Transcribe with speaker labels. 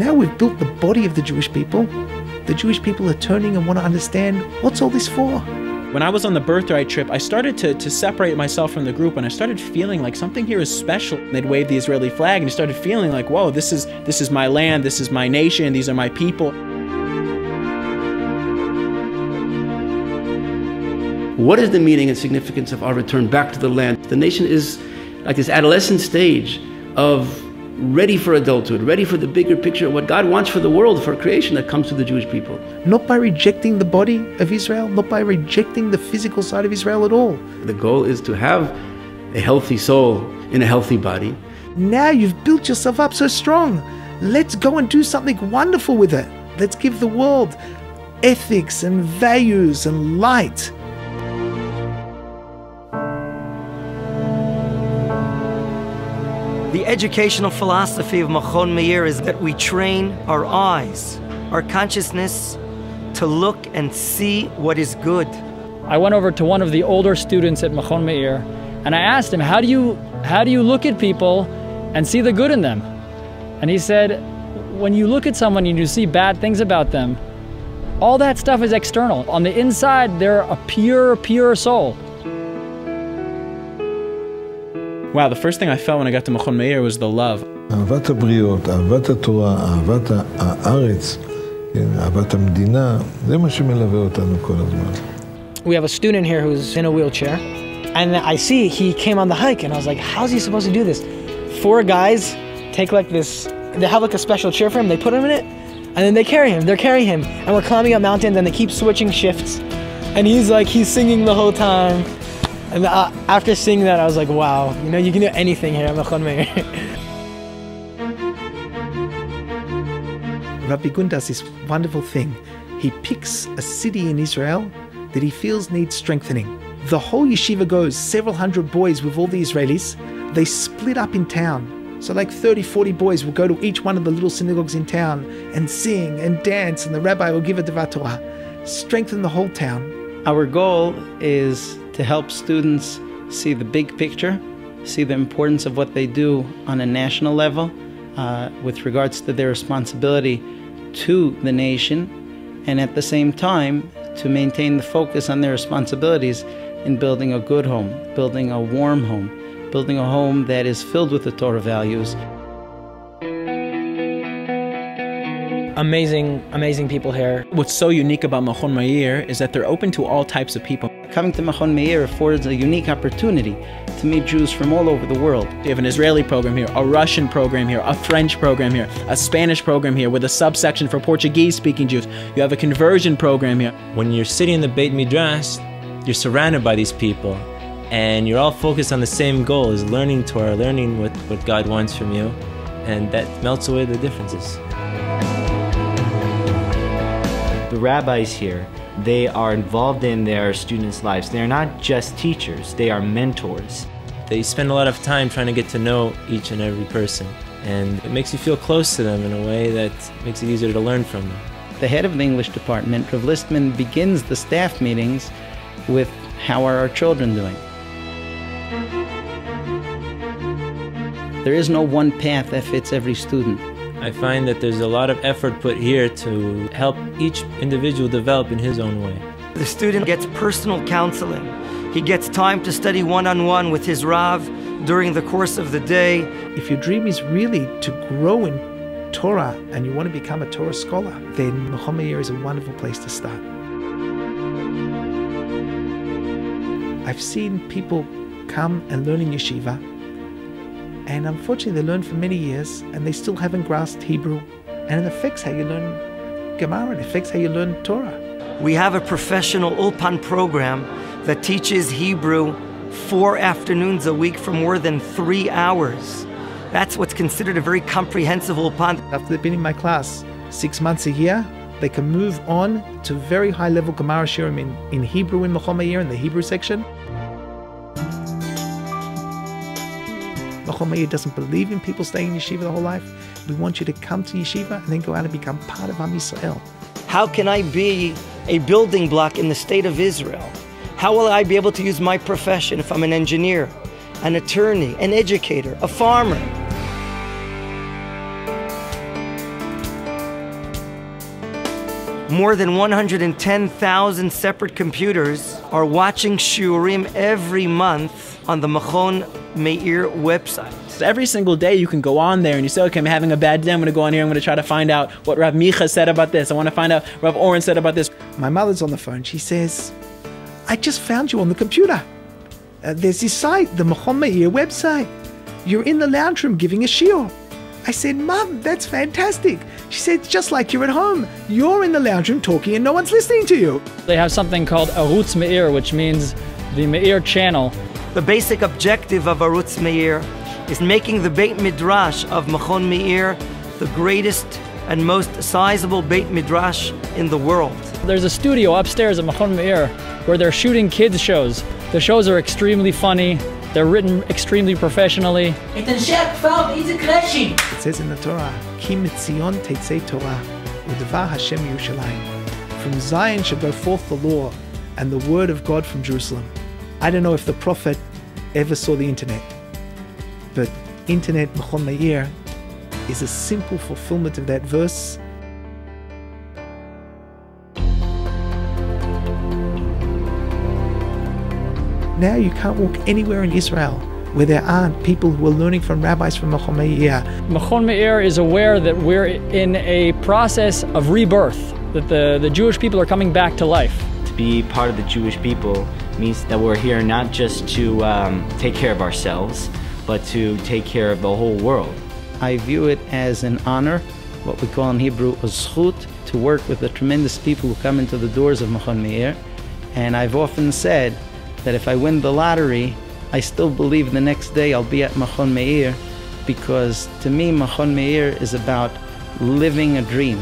Speaker 1: Now we've built the body of the Jewish people. The Jewish people are turning and want to understand what's all this for?
Speaker 2: When I was on the birthright trip, I started to, to separate myself from the group and I started feeling like something here is special. They'd wave the Israeli flag and you started feeling like, whoa, this is this is my land, this is my nation, these are my people.
Speaker 3: What is the meaning and significance of our return back to the land? The nation is like this adolescent stage of ready for adulthood, ready for the bigger picture of what God wants for the world, for creation that comes to the Jewish people.
Speaker 1: Not by rejecting the body of Israel, not by rejecting the physical side of Israel at all.
Speaker 3: The goal is to have a healthy soul in a healthy body.
Speaker 1: Now you've built yourself up so strong. Let's go and do something wonderful with it. Let's give the world ethics and values and light.
Speaker 4: Educational philosophy of Machon Meir is that we train our eyes, our consciousness, to look and see what is good.
Speaker 5: I went over to one of the older students at Machon Meir and I asked him, how do you, how do you look at people and see the good in them? And he said, when you look at someone and you see bad things about them, all that stuff is external. On the inside, they're a pure, pure soul.
Speaker 2: Wow, the first thing I felt when I got to Machon Meir was the love.
Speaker 6: אהבת הבריות, אהבת התורה, אהבת הארץ, אהבת המדינה, זה מה שמלווה אותנו כל הזמן.
Speaker 7: We have a student here who's in a wheelchair, and I see he came on the hike, and I was like, how's he supposed to do this? Four guys take like this, they have like a special chair for him, they put him in it, and then they carry him, they're carrying him, and we're climbing up mountains, and they keep switching shifts, and he's like, he's singing the whole time. And uh, after seeing that, I was like, wow, you know, you can do anything here at Machon Meir.
Speaker 1: Rav Begon does this wonderful thing. He picks a city in Israel that he feels needs strengthening. The whole yeshiva goes, several hundred boys with all the Israelis. They split up in town. So, like 30, 40 boys will go to each one of the little synagogues in town and sing and dance, and the rabbi will give a Devar Torah. Strengthen the whole town.
Speaker 8: Our goal is to help students see the big picture, see the importance of what they do on a national level uh, with regards to their responsibility to the nation, and at the same time to maintain the focus on their responsibilities in building a good home, building a warm home, building a home that is filled with the Torah values.
Speaker 7: amazing, amazing people here.
Speaker 2: What's so unique about Machon Meir is that they're open to all types of people.
Speaker 8: Coming to Machon Meir affords a unique opportunity to meet Jews from all over the world.
Speaker 2: You have an Israeli program here, a Russian program here, a French program here, a Spanish program here with a subsection for Portuguese speaking Jews. You have a conversion program here.
Speaker 9: When you're sitting in the Beit Midrash, you're surrounded by these people and you're all focused on the same goal is learning Torah, learning what, what God wants from you, and that melts away the differences.
Speaker 10: The rabbis here, they are involved in their students' lives. They're not just teachers, they are mentors.
Speaker 9: They spend a lot of time trying to get to know each and every person, and it makes you feel close to them in a way that makes it easier to learn from them.
Speaker 8: The head of the English department, Rav Listman, begins the staff meetings with how are our children doing? There is no one path that fits every student.
Speaker 9: I find that there's a lot of effort put here to help each individual develop in his own way.
Speaker 4: The student gets personal counseling. He gets time to study one on one with his Rav during the course of the day.
Speaker 1: If your dream is really to grow in Torah and you want to become a Torah scholar, then Machon Meir is a wonderful place to start. I've seen people come and learn in yeshiva and unfortunately, they learn for many years and they still haven't grasped Hebrew. And it affects how you learn Gemara, it affects how you learn Torah.
Speaker 4: We have a professional Ulpan program that teaches Hebrew four afternoons a week for more than three hours. That's what's considered a very comprehensive Ulpan.
Speaker 1: After they've been in my class six months a year, they can move on to very high level Gemara shiurim in, in Hebrew in Machon Meir in the Hebrew section. Machon Meir doesn't believe in people staying in yeshiva the whole life. We want you to come to yeshiva and then go out and become part of Am Yisrael.
Speaker 4: How can I be a building block in the state of Israel? How will I be able to use my profession if I'm an engineer, an attorney, an educator, a farmer? More than 110,000 separate computers are watching shiurim every month on the Machon Meir website.
Speaker 2: Every single day you can go on there and you say, okay, I'm having a bad day. I'm going to go on here. I'm going to try to find out what Rav Micha said about this. I want to find out Rav Oren said about this.
Speaker 1: My mother's on the phone. She says, I just found you on the computer. Uh, there's this site, the Machon Meir website. You're in the lounge room giving a shiur. I said, Mum, that's fantastic. She said, just like you're at home. You're in the lounge room talking and no one's listening to you.
Speaker 5: They have something called Arutz Meir, which means the Meir channel.
Speaker 4: The basic objective of Arutz Meir is making the Beit Midrash of Machon Meir the greatest and most sizable Beit Midrash in the world.
Speaker 5: There's a studio upstairs at Machon Meir where they're shooting kids shows. The shows are extremely funny. They're written extremely professionally.
Speaker 1: It says in the Torah, Ki mitzion teitzei Torah, u'devar Hashem Yerushalayim. From Zion shall go forth the law and the word of God from Jerusalem. I don't know if the prophet ever saw the internet, but Internet Machon Meir is a simple fulfillment of that verse now you can't walk anywhere in Israel where there aren't people who are learning from rabbis from Machon Meir.
Speaker 5: Machon Meir is aware that we're in a process of rebirth, that the, the Jewish people are coming back to life.
Speaker 10: To be part of the Jewish people means that we're here not just to um, take care of ourselves, but to take care of the whole world.
Speaker 8: I view it as an honor, what we call in Hebrew a zchut, to work with the tremendous people who come into the doors of Machon Meir. And I've often said that if I win the lottery, I still believe the next day I'll be at Machon Meir because to me, Machon Meir is about living a dream.